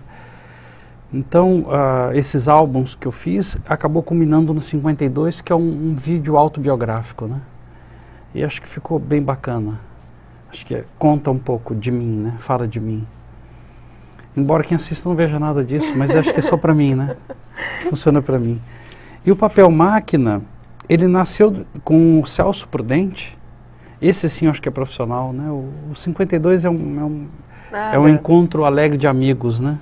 Então, uh, esses álbuns que eu fiz acabou culminando no 52, que é um, um, vídeo autobiográfico, né? E acho que ficou bem bacana. Acho que é, conta um pouco de mim, né? Fala de mim. Embora quem assista não veja nada disso, mas acho que é só para mim, né? Funciona para mim. E o papel máquina, ele nasceu com o Celso Prudente. Esse sim, acho que é profissional, né? O, o 52 é um, é um, é um encontro alegre de amigos, né?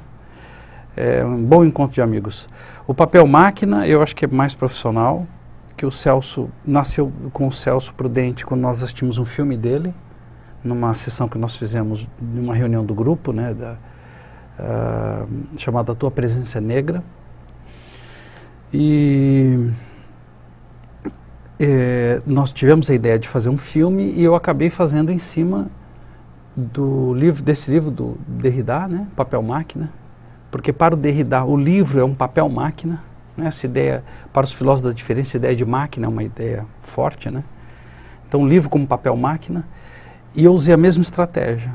É um bom encontro de amigos. O papel máquina, eu acho que é mais profissional, que o Celso nasceu com o Celso Prudente quando nós assistimos um filme dele, numa sessão que nós fizemos numa reunião do grupo, né, da, uh, chamada Tua Presença Negra. E é, nós tivemos a ideia de fazer um filme e eu acabei fazendo em cima do livro desse livro do Derrida, né, Papel Máquina, porque para o Derrida o livro é um papel máquina, né, essa ideia para os filósofos da diferença, a ideia de máquina é uma ideia forte, né? Então o livro como papel máquina e eu usei a mesma estratégia.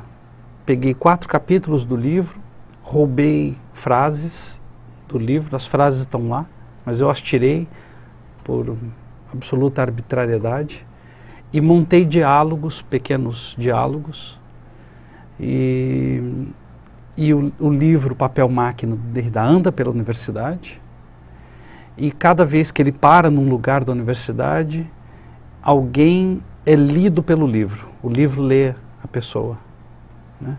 Peguei quatro capítulos do livro, roubei frases do livro, as frases estão lá, mas eu as tirei por absoluta arbitrariedade e montei diálogos, pequenos diálogos. E, e o, o livro Papel Máquina Derrida anda pela universidade. E cada vez que ele para num lugar da universidade, alguém é lido pelo livro. O livro lê a pessoa. Né?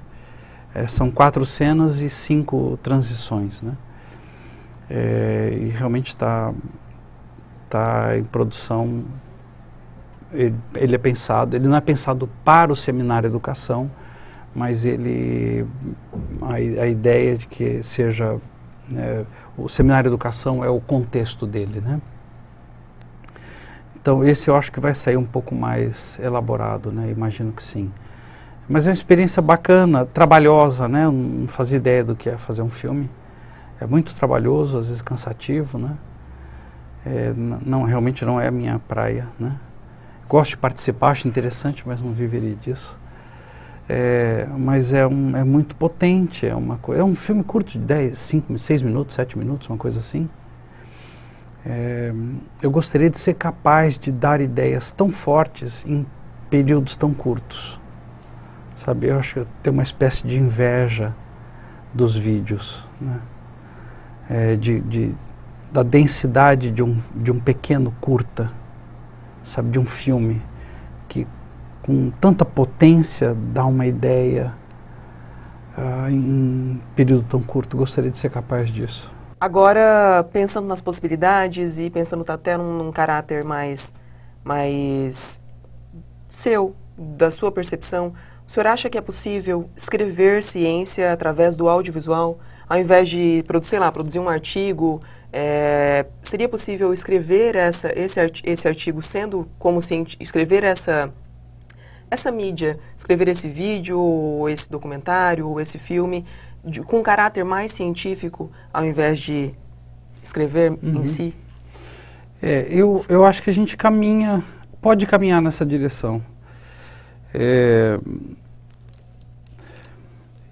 É, são quatro cenas e cinco transições. Né? É, e realmente está tá em produção. Ele, ele, é pensado, ele não é pensado para o seminário educação, mas ele a, a ideia de que seja né, o seminário educação é o contexto dele, né? Então esse eu acho que vai sair um pouco mais elaborado, né? Imagino que sim. Mas é uma experiência bacana, trabalhosa, né? Não fazia ideia do que é fazer um filme. É muito trabalhoso, às vezes cansativo, né? É, não, realmente não é a minha praia, né? Gosto de participar, acho interessante, mas não viveria disso. É, mas é, um, é muito potente, é, uma, é um filme curto de 10, 5, 6 minutos, 7 minutos, uma coisa assim. É, eu gostaria de ser capaz de dar ideias tão fortes em períodos tão curtos. Sabe, eu acho que eu tenho uma espécie de inveja dos vídeos, né? É, de, de, da densidade de um, de um pequeno curta, sabe, de um filme com tanta potência dá uma ideia uh, em um período tão curto. Gostaria de ser capaz disso. Agora, pensando nas possibilidades e pensando até num, num caráter mais, mais seu, da sua percepção, o senhor acha que é possível escrever ciência através do audiovisual, ao invés de, sei lá, produzir um artigo? É, seria possível escrever essa, esse, esse artigo sendo como escrever essa essa mídia, escrever esse vídeo, ou esse documentário, ou esse filme, de, com um caráter mais científico, ao invés de escrever uhum. em si? É, eu, eu acho que a gente caminha, pode caminhar nessa direção. É,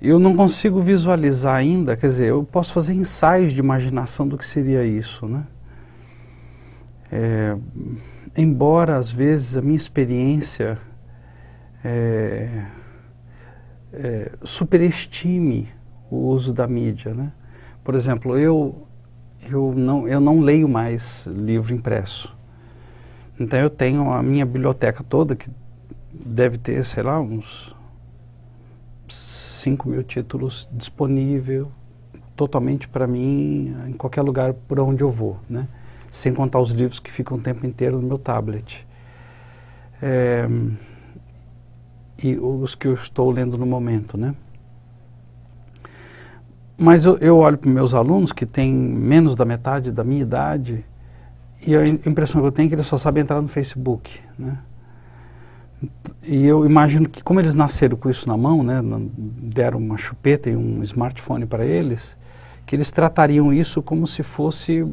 eu não consigo visualizar ainda, quer dizer, eu posso fazer ensaios de imaginação do que seria isso, né? É, embora às vezes a minha experiência é, é, superestime o uso da mídia, né? Por exemplo, eu eu não eu não leio mais livro impresso. Então eu tenho a minha biblioteca toda que deve ter, sei lá, uns 5 mil títulos disponível totalmente para mim em qualquer lugar por onde eu vou, né? Sem contar os livros que ficam o tempo inteiro no meu tablet. É, e os que eu estou lendo no momento, né? Mas eu, eu olho para meus alunos que têm menos da metade da minha idade e a impressão que eu tenho é que eles só sabem entrar no Facebook, né? E eu imagino que como eles nasceram com isso na mão, né, deram uma chupeta e um smartphone para eles, que eles tratariam isso como se fosse,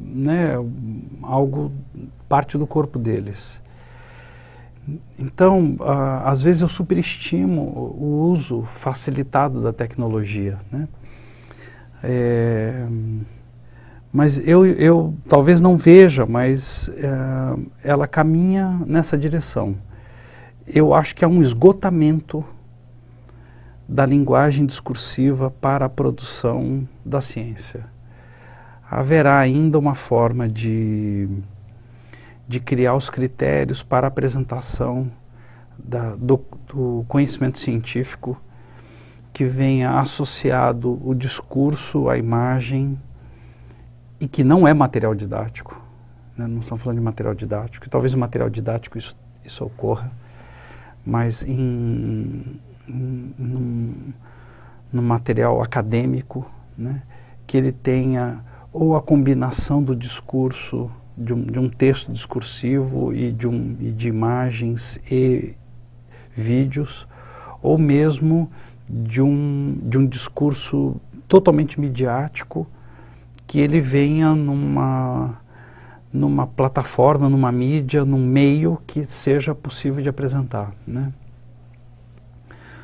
né, algo parte do corpo deles. Então, às vezes eu superestimo o uso facilitado da tecnologia, né? É, mas eu, eu talvez não veja, mas uh, ela caminha nessa direção. Eu acho que há um esgotamento da linguagem discursiva para a produção da ciência. haverá ainda uma forma de, de criar os critérios para a apresentação da, do, do conhecimento científico que venha associado o discurso à imagem e que não é material didático. Né? Não estamos falando de material didático, talvez o material didático isso, isso ocorra, mas em, em, num, num material acadêmico, né? que ele tenha ou a combinação do discurso, de um, de um texto discursivo e de, um, e de imagens e vídeos, ou mesmo de um, de um discurso totalmente midiático, que ele venha numa, numa plataforma, numa mídia, num meio que seja possível de apresentar. Né?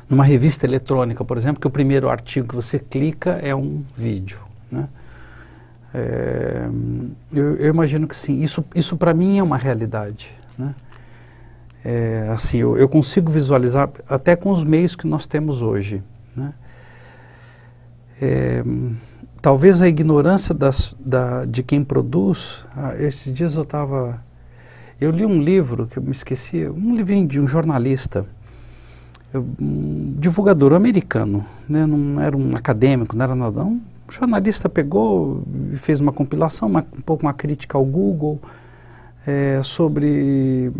Numa revista eletrônica, por exemplo, que o primeiro artigo que você clica é um vídeo. Né? É, eu, eu, imagino que sim. Isso, isso para mim é uma realidade. Né? É, assim, eu, eu, consigo visualizar até com os meios que nós temos hoje. Né? É, talvez a ignorância das, da, de quem produz. Ah, esses dias eu estava. Eu li um livro que eu me esqueci, um livrinho de um jornalista, um divulgador americano, né? não era um acadêmico, não era nada, um o jornalista pegou e fez uma compilação, uma, um pouco uma crítica ao Google é, sobre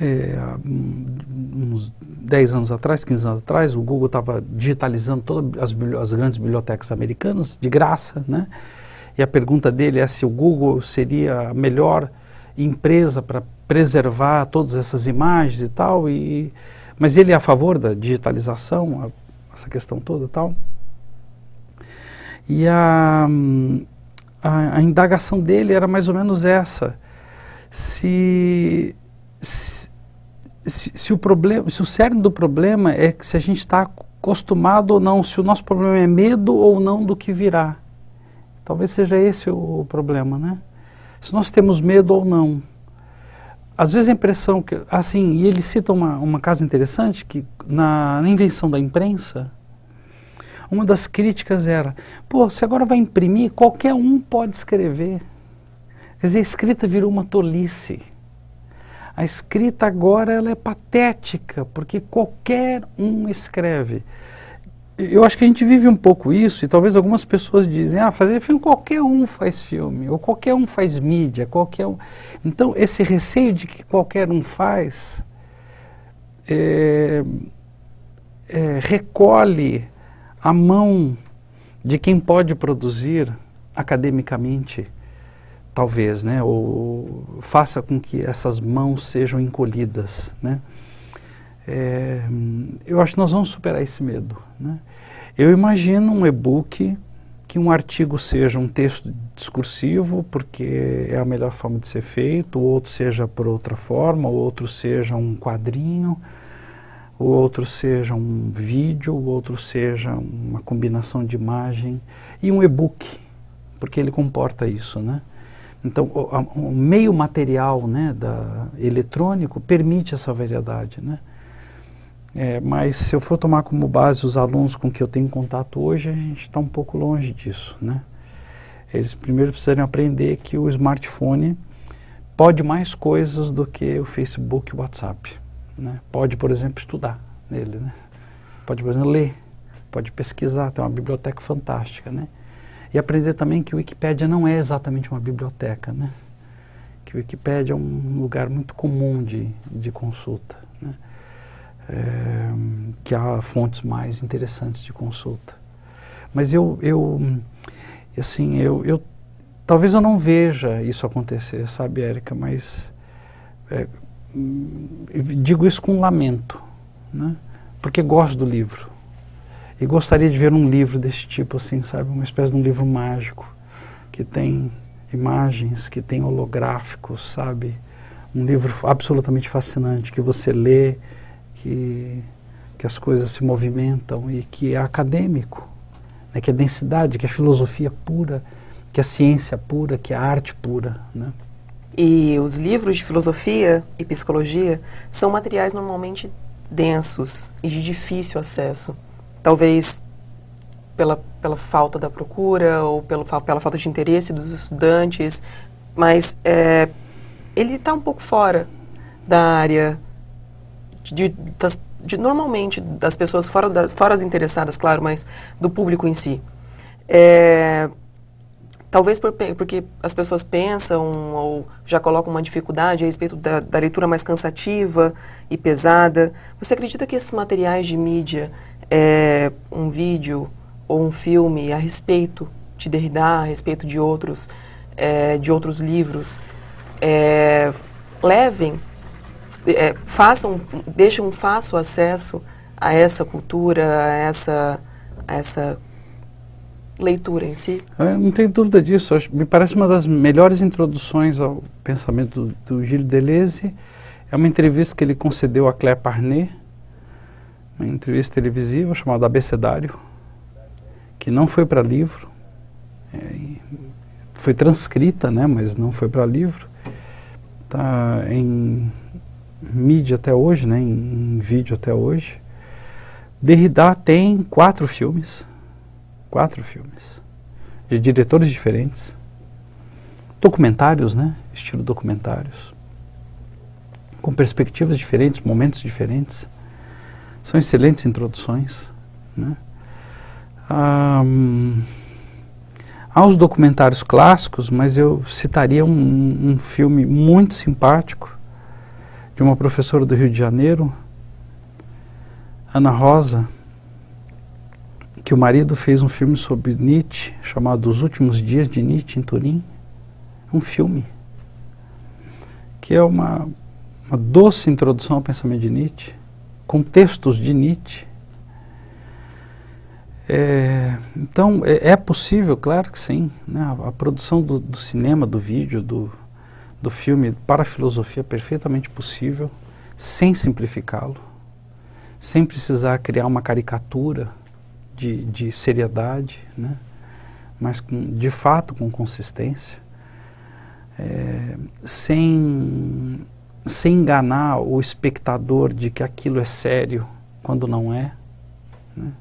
é, uns 10 anos atrás, 15 anos atrás, o Google estava digitalizando todas as, as, grandes bibliotecas americanas de graça, né? E a pergunta dele é se o Google seria a melhor empresa para preservar todas essas imagens e tal. E, mas ele é a favor da digitalização, a, essa questão toda e tal. E a, a, a, indagação dele era mais ou menos essa. Se, se, se, o problema, se o cerne do problema é que se a gente está acostumado ou não, se o nosso problema é medo ou não do que virá. Talvez seja esse o, o problema, né? Se nós temos medo ou não. Às vezes a impressão que, assim, e ele cita uma, uma casa interessante que na, na invenção da imprensa, uma das críticas era: pô, você agora vai imprimir, qualquer um pode escrever. Quer dizer, a escrita virou uma tolice. A escrita agora ela é patética, porque qualquer um escreve. Eu acho que a gente vive um pouco isso, e talvez algumas pessoas dizem, ah, fazer filme, qualquer um faz filme, ou qualquer um faz mídia, qualquer um. Então, esse receio de que qualquer um faz é, é, recolhe a mão de quem pode produzir academicamente, talvez, né, ou faça com que essas mãos sejam encolhidas, né. É, eu acho que nós vamos superar esse medo, né. Eu imagino um e-book que um artigo seja um texto discursivo, porque é a melhor forma de ser feito, o outro seja por outra forma, o outro seja um quadrinho, o outro seja um vídeo, o outro seja uma combinação de imagem e um e-book, porque ele comporta isso, né? Então, o, o, meio material, né, da eletrônico permite essa variedade, né? É, mas se eu for tomar como base os alunos com que eu tenho contato hoje, a gente está um pouco longe disso, né? Eles primeiro precisam aprender que o smartphone pode mais coisas do que o Facebook e o WhatsApp. Né? Pode, por exemplo, estudar nele, né? pode, por exemplo, ler, pode pesquisar, tem uma biblioteca fantástica. Né? E aprender também que o Wikipédia não é exatamente uma biblioteca, né? que o Wikipédia é um lugar muito comum de, de consulta, né? É, que há fontes mais interessantes de consulta. Mas eu, eu assim, eu, eu talvez eu não veja isso acontecer, sabe, Érica, mas é, digo isso com lamento, né? porque gosto do livro. E gostaria de ver um livro desse tipo, assim, sabe? Uma espécie de um livro mágico, que tem imagens, que tem holográficos, sabe? Um livro absolutamente fascinante, que você lê, que, que as coisas se movimentam e que é acadêmico, né? que é densidade, que é filosofia pura, que é ciência pura, que é arte pura, né? E os livros de filosofia e psicologia são materiais normalmente densos e de difícil acesso. Talvez pela, pela falta da procura ou pelo, pela falta de interesse dos estudantes, mas é, ele está um pouco fora da área de, das, de, normalmente das pessoas fora das, fora as interessadas, claro, mas do público em si. É, talvez por, porque as pessoas pensam ou já colocam uma dificuldade a respeito da, da leitura mais cansativa e pesada. Você acredita que esses materiais de mídia, é, um vídeo ou um filme a respeito de Derrida, a respeito de outros, é, de outros livros, é, levem, é, façam, deixem um fácil acesso a essa cultura, a essa, a essa leitura em si? Eu não tenho dúvida disso. Me parece uma das melhores introduções ao pensamento do, do Gilles Deleuze. É uma entrevista que ele concedeu a Claire Parnet, uma entrevista televisiva chamada Abecedário, que não foi para livro, é, foi transcrita, né, mas não foi para livro. Está em mídia até hoje, né, em vídeo até hoje. Derrida tem quatro filmes, quatro filmes, de diretores diferentes, documentários, né, estilo documentários, com perspectivas diferentes, momentos diferentes. São excelentes introduções, né. Há os documentários clássicos, mas eu citaria um, um filme muito simpático de uma professora do Rio de Janeiro, Ana Rosa, que o marido fez um filme sobre Nietzsche, chamado Os Últimos Dias de Nietzsche em Turim. Um filme que é uma, uma doce introdução ao pensamento de Nietzsche, com textos de Nietzsche. É, então, é, é, possível, claro que sim. Né? A, a, produção do, do, cinema, do vídeo, do, do filme para a filosofia é perfeitamente possível, sem simplificá-lo, sem precisar criar uma caricatura de, de seriedade, né? mas com, de fato com consistência, é, sem, sem enganar o espectador de que aquilo é sério quando não é. Né?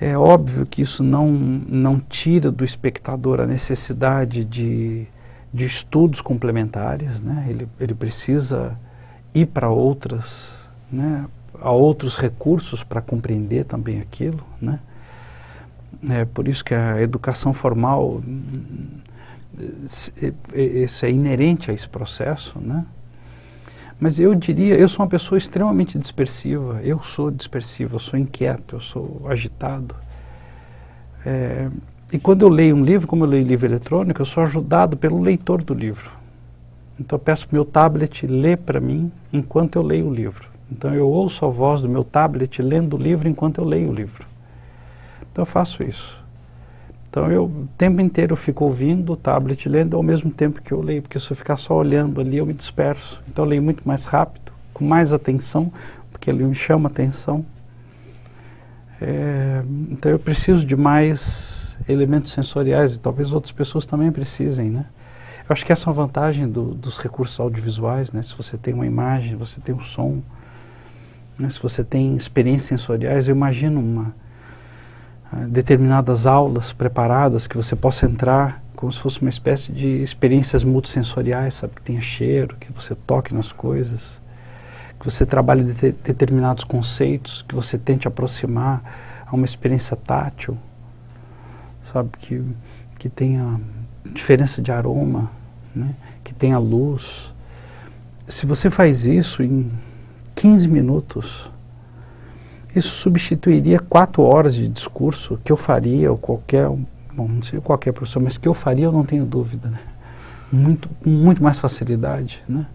É óbvio que isso não, não tira do espectador a necessidade de, de estudos complementares, né? ele, ele precisa ir para outras, né? A outros recursos para compreender também aquilo, né? É por isso que a educação formal isso é inerente a esse processo, né? Mas eu diria, eu sou uma pessoa extremamente dispersiva. Eu sou dispersivo, eu sou inquieto, eu sou agitado. É, e quando eu leio um livro, como eu leio livro eletrônico, eu sou ajudado pelo leitor do livro. Então eu peço para o meu tablet ler para mim enquanto eu leio o livro. Então eu ouço a voz do meu tablet lendo o livro enquanto eu leio o livro. Então eu faço isso. Então eu o tempo inteiro eu fico ouvindo o tablet lendo ao mesmo tempo que eu leio, porque se eu ficar só olhando ali eu me disperso. Então eu leio muito mais rápido, com mais atenção, porque ele me chama atenção. É, então eu preciso de mais elementos sensoriais e talvez outras pessoas também precisem, né? Eu acho que essa é uma vantagem do, dos recursos audiovisuais, né? Se você tem uma imagem, você tem um som? Se você tem experiências sensoriais, eu imagino uma, uh, determinadas aulas preparadas que você possa entrar como se fosse uma espécie de experiências multissensoriais, sabe? Que tenha cheiro, que você toque nas coisas, que você trabalhe de determinados conceitos, que você tente aproximar a uma experiência tátil, sabe? Que, que tenha diferença de aroma, né? que tenha luz. Se você faz isso em 15 minutos. Isso substituiria quatro horas de discurso que eu faria, ou qualquer, bom, não sei qualquer professor, mas que eu faria, eu não tenho dúvida, né? Muito, com muito mais facilidade, né?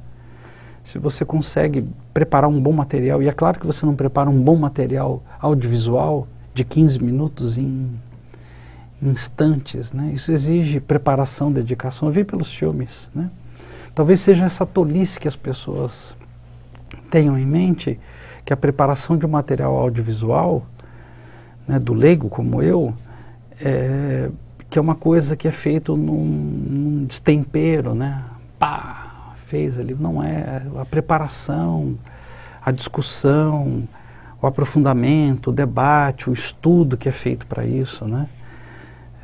Se você consegue preparar um bom material, e é claro que você não prepara um bom material audiovisual de 15 minutos em instantes, né? Isso exige preparação, dedicação. Eu vi pelos filmes, né? Talvez seja essa tolice que as pessoas tenham em mente que a preparação de um material audiovisual, né, do leigo como eu, é, que é uma coisa que é feito num, num destempero, né? Pá, fez ali. Não é. A preparação, a discussão, o aprofundamento, o debate, o estudo que é feito para isso, né?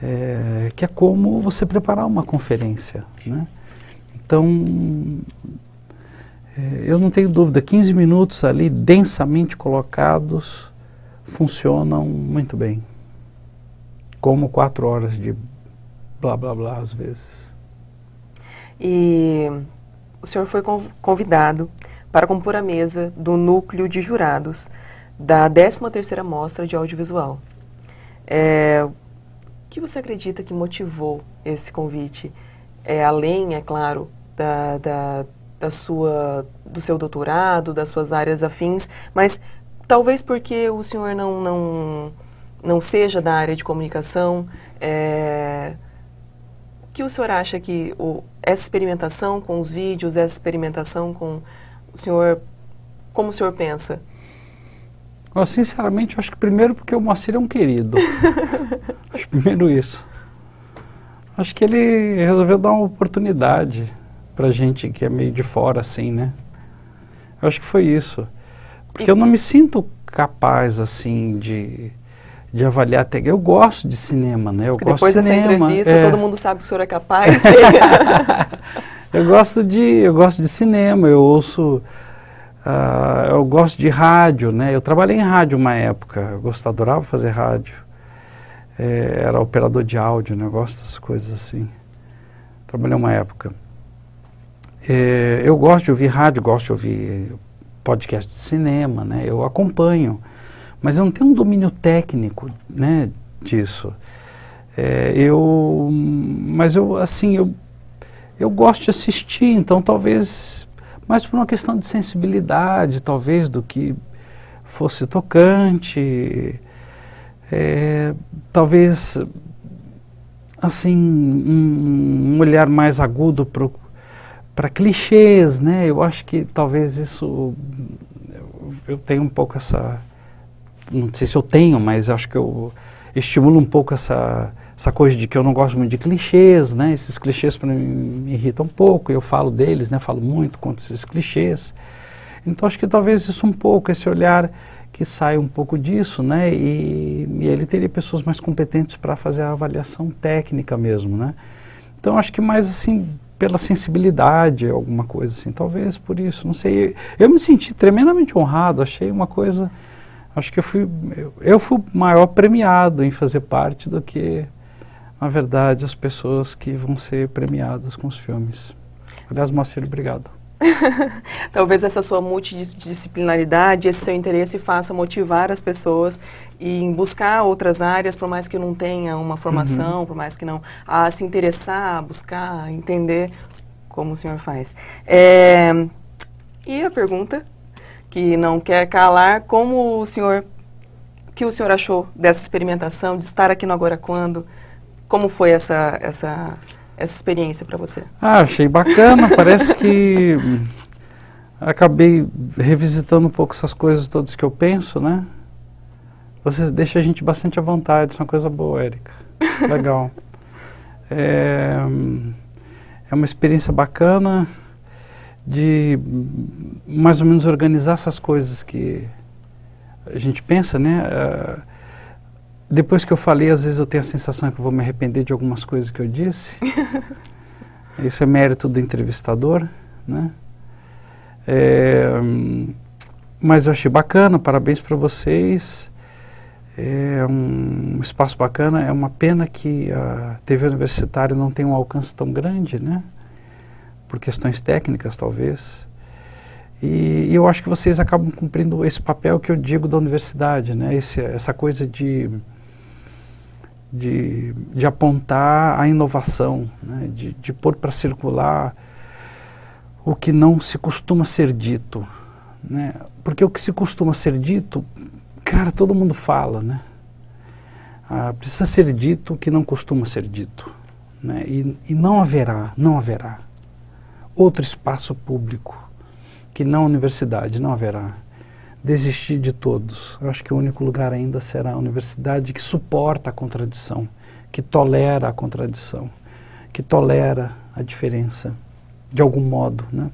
É, que é como você preparar uma conferência, né? Então, eu não tenho dúvida, 15 minutos ali densamente colocados funcionam muito bem. Como quatro horas de blá blá blá às vezes. E o senhor foi convidado para compor a mesa do núcleo de jurados da 13ª Mostra de Audiovisual. É, o que você acredita que motivou esse convite? É, além, é claro, da, da, da sua, do seu doutorado, das suas áreas afins, mas talvez porque o senhor não, não, não seja da área de comunicação, é, o que o senhor acha que o, essa experimentação com os vídeos, essa experimentação com o senhor, como o senhor pensa? Eu, sinceramente, eu acho que primeiro porque o Moacir é um querido. acho primeiro isso. Acho que ele resolveu dar uma oportunidade pra gente que é meio de fora, assim, né? Eu acho que foi isso. Porque e... eu não me sinto capaz, assim, de, de avaliar até. Eu gosto de cinema, né? Eu gosto depois de cinema. Depois entrevista, é... todo mundo sabe que o senhor é capaz. eu gosto de eu gosto de cinema. Eu ouço Uh, eu gosto de rádio, né? Eu trabalhei em rádio uma época, eu gostava, adorava fazer rádio. É, era operador de áudio, né? Eu gosto das coisas assim. Trabalhei uma época. É, eu gosto de ouvir rádio, gosto de ouvir podcast de cinema, né? Eu acompanho, mas eu não tenho um domínio técnico, né? Disso. É, eu, mas eu, assim, eu, eu gosto de assistir, então talvez mas por uma questão de sensibilidade, talvez, do que fosse tocante, é, talvez, assim, um, um olhar mais agudo para clichês, né? Eu acho que talvez isso, eu, eu tenho um pouco essa, não sei se eu tenho, mas acho que eu estimulo um pouco essa essa coisa de que eu não gosto muito de clichês, né? Esses clichês para mim me irritam um pouco, eu falo deles, né? Falo muito contra esses clichês. Então acho que talvez isso um pouco, esse olhar que sai um pouco disso, né? E, e ele teria pessoas mais competentes para fazer a avaliação técnica mesmo, né? Então acho que mais assim pela sensibilidade, alguma coisa assim, talvez por isso, não sei. Eu me senti tremendamente honrado, achei uma coisa, acho que eu fui eu, eu fui maior premiado em fazer parte do que na verdade, as pessoas que vão ser premiadas com os filmes. Aliás, Moacir, obrigado. Talvez essa sua multidisciplinaridade, esse seu interesse faça motivar as pessoas em buscar outras áreas, por mais que não tenha uma formação, uhum. por mais que não a se interessar, buscar, entender como o senhor faz. É, e a pergunta que não quer calar, como o senhor, o que o senhor achou dessa experimentação, de estar aqui no Agora Quando? Como foi essa, essa, essa experiência para você? Ah, achei bacana. Parece que acabei revisitando um pouco essas coisas todas que eu penso, né? Você deixa a gente bastante à vontade. Isso é uma coisa boa, Érica. Legal. é, é uma experiência bacana de mais ou menos organizar essas coisas que a gente pensa, né? Uh, depois que eu falei, às vezes eu tenho a sensação que eu vou me arrepender de algumas coisas que eu disse. Isso é mérito do entrevistador, né? É, mas eu achei bacana, parabéns para vocês. É um espaço bacana. É uma pena que a TV universitária não tenha um alcance tão grande, né? Por questões técnicas, talvez. E, e eu acho que vocês acabam cumprindo esse papel que eu digo da universidade, né? Esse, essa coisa de de, de apontar a inovação, né? de, de pôr para circular o que não se costuma ser dito. Né? Porque o que se costuma ser dito, cara, todo mundo fala, né? Ah, precisa ser dito o que não costuma ser dito. Né? E, e não haverá, não haverá outro espaço público que não a universidade, não haverá desistir de todos. Eu acho que o único lugar ainda será a universidade que suporta a contradição, que tolera a contradição, que tolera a diferença, de algum modo. Né?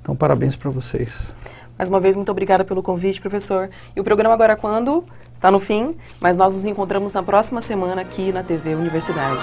Então, parabéns para vocês. Mais uma vez, muito obrigada pelo convite, professor. E o programa Agora Quando está no fim, mas nós nos encontramos na próxima semana aqui na TV Universidade.